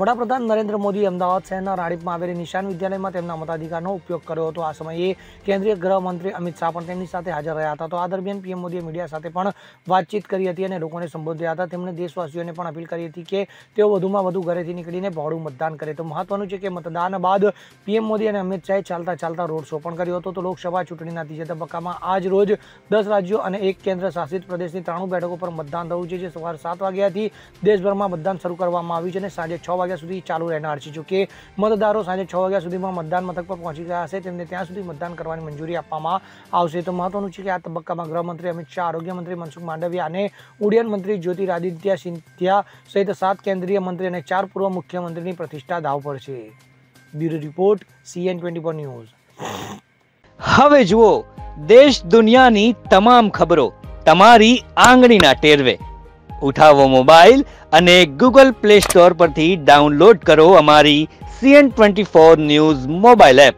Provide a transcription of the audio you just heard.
વડાપ્રધાન નરેન્દ્ર મોદી અમદાવાદ શહેરના રાણીપમાં આવેલી નિશાન વિદ્યાલયમાં તેમના મતાધિકારનો ઉપયોગ કર્યો હતો. આ સમયે કેન્દ્રીય ગૃહમંત્રી અમિત શાહ પણ તેમની સાથે હાજર રહ્યા હતા. તો આ દરમિયાન પીએમ મોદીએ મીડિયા સાથે પણ વાતચીત કરી હતી અને લોકોને સંબોધ્યા હતા. તેમણે દેશવાસીઓને પણ અપીલ કરી હતી કે તેઓ વધુમાં વધુ ઘરેથી નીકળીને બહોળું મતદાન કરે. તો મહત્વનું છે કે મતદાન બાદ પીએમ મોદી અને અમિત શાહે ચાલતા ચાલતા રોડ શો પણ કર્યો હતો. તો લોકસભા ચૂંટણીના ત્રીજા તબક્કામાં આજ રોજ દસ રાજ્યો અને એક કેન્દ્ર શાસિત પ્રદેશની ત્રાણું બેઠકો પર મતદાન થયું છે. જે સવારે સાત વાગ્યાથી દેશભરમાં મતદાન શરૂ કરવામાં આવ્યું છે અને સાંજે છ વાગ્યા સુધી ચાલુ રહેનાર છે. જોકે મતદારો સાંજે છ વાગ્યા સુધીમાં મતદાન મથક પર પહોંચી ગયા હશે. તેમને ત્યાં સુધી મતદાન કરવાની મંજૂરી આપવામાં આવશે. તો મહત્વનું છે કે આ તબક્કામાં ગૃહમંત્રી અમિત શાહ, આરોગ્ય મંત્રી મનસુખ માંડવિયા અને ઉડ્ડયન મંત્રી જ્યોતિરાદિત્ય સિંધિયા સહિત સાત કેન્દ્રીય મંત્રી અને ચાર પૂર્વ મુખ્યમંત્રીની પ્રતિષ્ઠા દાવ પર છે. Bureau report CN twenty four news. હવે જુઓ, દેશ દુનિયાની તમામ ખબરો તમારી આંગળીના ટેરવે. ઉઠાવો મોબાઈલ અને ગૂગલ પ્લે સ્ટોર પરથી ડાઉનલોડ કરો અમારી CN twenty four news mobile app.